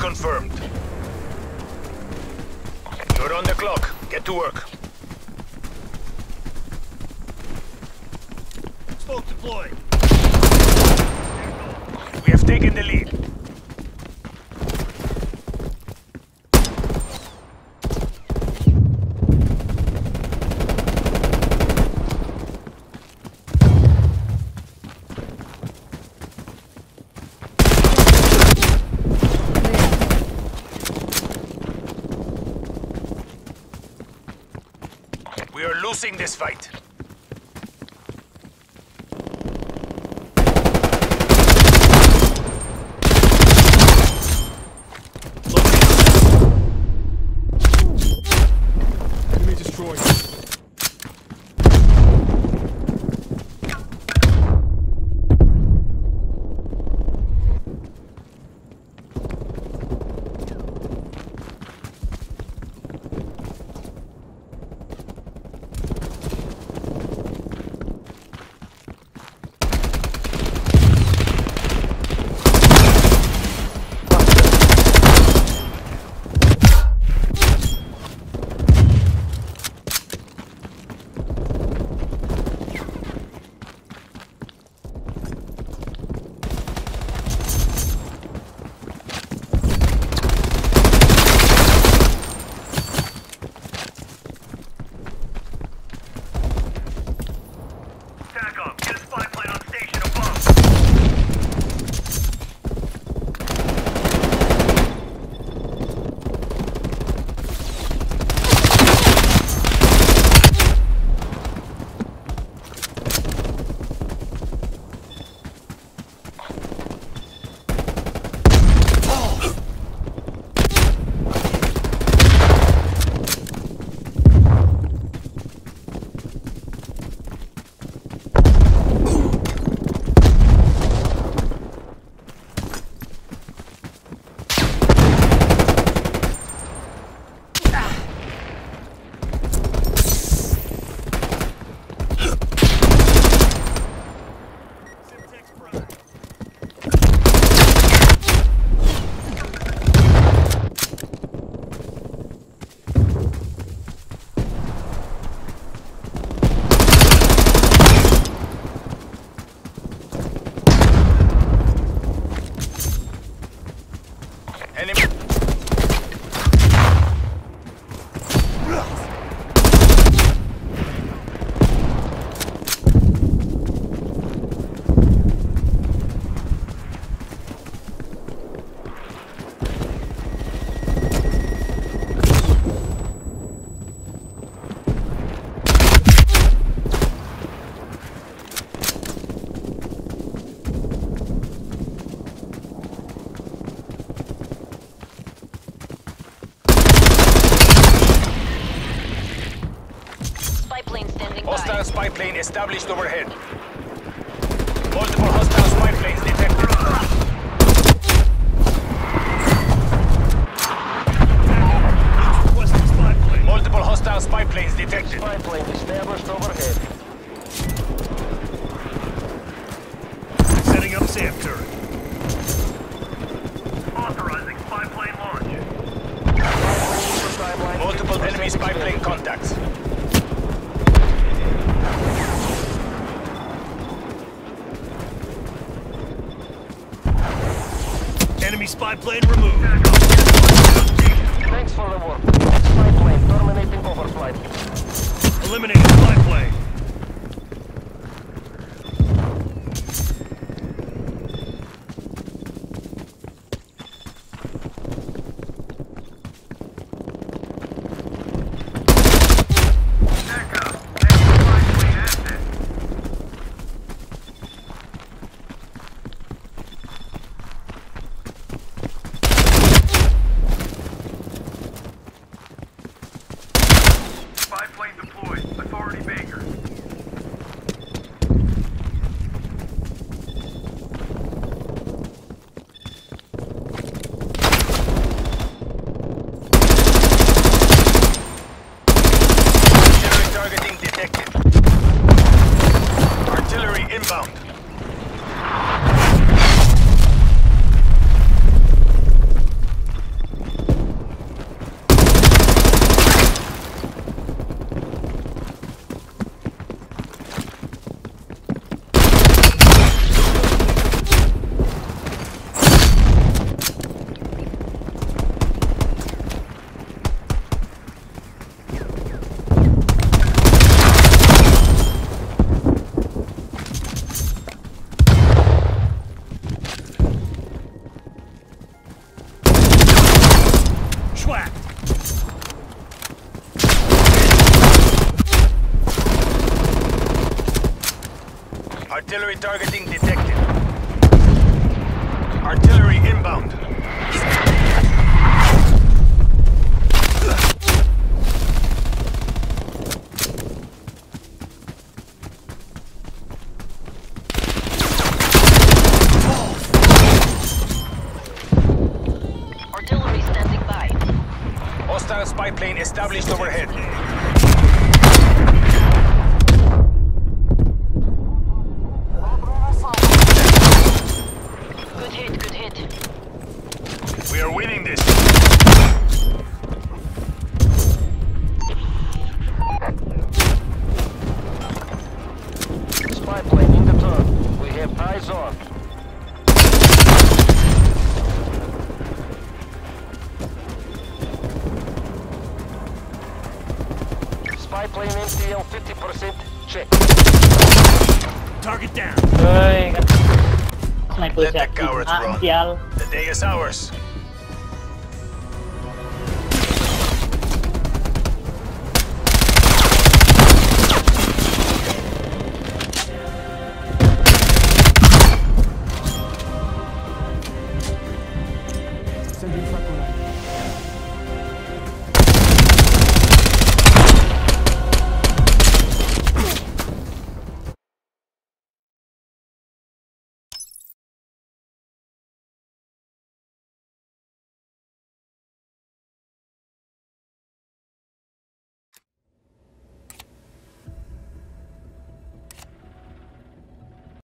confirmed. You're on the clock. Get to work. Smoke deployed. We have taken the lead. We are losing this fight. Plane standing by. Hostile spy plane established overhead. Multiple hostile spy planes detected. Requesting spy plane. Multiple hostile spy planes detected. Spy plane established overhead. Setting up SAM turret. Authorizing spy plane launch. Multiple enemy spy plane contacts. Spy plane removed. Thanks for the work. Spy plane terminating overflight. Eliminating spy plane. Spy plane deployed. Authority Baker. Artillery targeting detected. Artillery inbound. Artillery standing by. Hostile spy plane established overhead. Spy plane in the turn. We have eyes on. Spy plane MTL 50% check. Target down. Hey. Let the cowards run. The day is ours.